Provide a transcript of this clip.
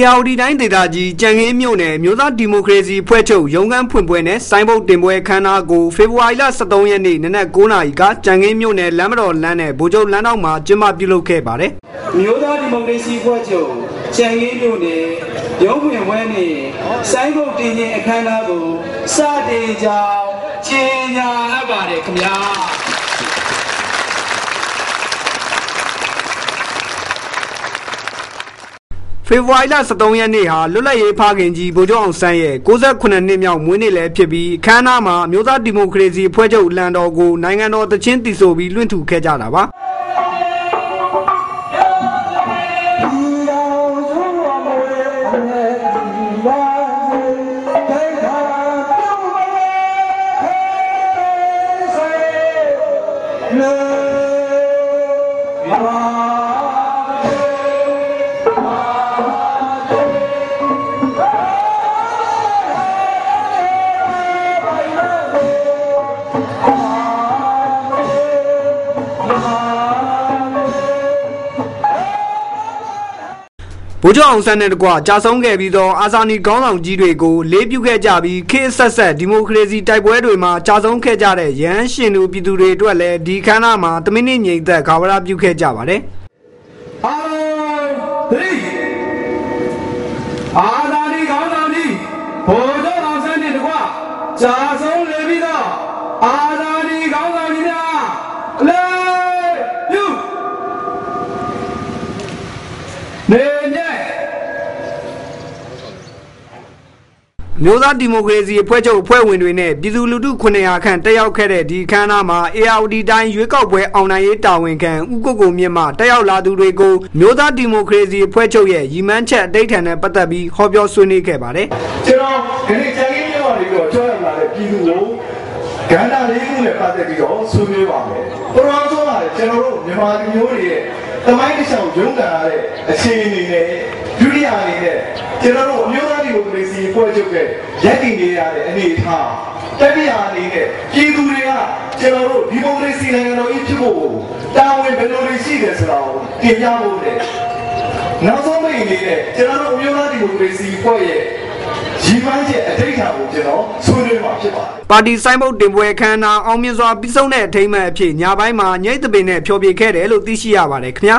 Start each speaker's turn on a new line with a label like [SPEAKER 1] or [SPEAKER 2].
[SPEAKER 1] ARD တိုင်းဒေသကြီးကြံငင်းမြို့နယ်မြို့သားဒီမိုကရေစီဖွဲ့ချုပ်ရုံးခန်းဖွင့်ပွဲနဲ့စိုင်းဘုတ်တင်ပွဲခမ်းနားကိုဖေဖော်ဝါရီလ23ရက်နေ့နနက်9:00နာရီကကြံငင်းမြို့နယ်လမ်းမတော်လမ်းနဲ့ဗိုလ်ချုပ်လမ်းတော်မှာကျင်းပပြုလုပ်ခဲ့ပါတယ်။
[SPEAKER 2] မြို့သားဒီမိုကရေစီဖွဲ့ချုပ်ကြံငင်းမြို့နယ်ရုံးဖွင့်ပွဲနဲ့စိုင်းဘုတ်တင်ခြင်းအခမ်းအနားကိုစတင်ကြောင်းကြေညာအပ်ပါတယ်ခင်ဗျာ။
[SPEAKER 1] ဖေဖော်ဝါရီလ23ရက်နေ့ဟာလွတ်လပ်ရေးဖခင်ကြီးဗိုလ်ချုပ်အောင်ဆန်းရဲ့68နှစ်မြောက်မွေးနေ့လည်းဖြစ်ပြီးခမ်းနားမှာမြို့သားဒီမိုကရေစီဖွဲ့ချုပ်လန်တော်ကိုနိုင်ငံတော်တချင်းတီဆိုပြီးလွှင့်ထူခဲ့ကြတာပါ ဗိုလ်ချုပ်အောင်ဆန်းနဲ့တကွကြာဆုံးခဲ့ပြီးသောအာဇာနည်ခေါင်းဆောင်ကြီးတွေကိုလေးပြုခဲ့ကြပြီးခေတ်ဆက်ဆက်ဒီမိုကရေစီတိုက်ပွဲတွေမှာကြာဆုံးခဲ့ကြတဲ့ရဟန်းရှင်လူပြည်သူတွေအတွက်လည်းဒီခမ်းနားမှာတမင်းနှငိမ့်သက်ဂါဝရပြုခဲ့ကြပါတယ်။
[SPEAKER 2] အာသတိအာဇာနည်ခေါင်းဆောင်ကြီးဗိုလ်ချုပ်အောင်ဆန်းနဲ့တကွကြာဆုံးလေပြီးတော့အာဇာနည်ခေါင်းဆောင်ကြီးများလေးပြုနေ
[SPEAKER 1] မျိုးသားဒီမိုကရေစီအဖွဲ့ချုပ်အဖွဲ့ဝင်တွေနဲ့ပြည်သူလူထု900ခန့်တက်ရောက်ခဲ့တဲ့ဒီခမ်းနားမှာ ARD တိုင်းရွေးကောက်ပွဲအောင်နိုင်ရေးတာဝန်ခံဦးကိုကိုမြင့်မှတက်ရောက်လာသူတွေကိုမျိုးသားဒီမိုကရေစီအဖွဲ့ချုပ်ရဲ့ရည်မှန်းချက်အတိတ်ထန်နဲ့ပတ်သက်ပြီးဟောပြောဆွေးနွေးခဲ့ပါတယ်။
[SPEAKER 3] ကျွန်တော်ဒီနေ့ချန်ကင်းမြို့ကနေပြီးတော့ကြောက်ရလာတဲ့ပြည်သူကိုကန္တာလေးခုနဲ့ပတ်သက်ပြီးတော့ဆွေးနွေးပါမယ်။ပထမဆုံးကလည်းကျွန်တော်တို့မြန်မာလူမျိုးတွေရဲ့တမိုင်းတစ်လျှောက်ရုန်းကန်ရတဲ့အခြေအနေနဲ့ဒုတိယအနေနဲ့ကျွန်တော်တို့အမျိုးသား ဒီမိုကရေစီဖွဲ့ချုပ်တဲ့ရက်တည်နေရတဲ့အနေအထားတတိယအနေနဲ့ပြည်သူတွေကကျွန်တော်တို့ဒီမိုကရေစီနိုင်ငံတော်ကြီးဖြစ်ဖို့တာဝန်ဘယ်လိုတွေရှိတယ်ဆိုတာကိုတင်ပြဖို့နဲ့နောက်ဆုံးမိတ်အနေနဲ့ကျွန်တော်တို့အမျိုးသားဒီမိုကရေစီဖွဲ့ရဲ့ရီမန်းချက်အထိတ်ခံကိုကျွန်တော်ဆွေးနွေးမှာဖြစ်ပါတယ်
[SPEAKER 1] ပါတီဆိုင်ဘုတ်တင်ပွဲခမ်းနားအောင်မြင်စွာပြီးဆုံးတဲ့အထိမ်းအမှတ်အဖြစ်ညပိုင်းမှာညိတ်တပင်နဲ့ဖျော်ဖြေခဲ့တယ်လို့သိရှိရပါတယ်ခင်ဗျာ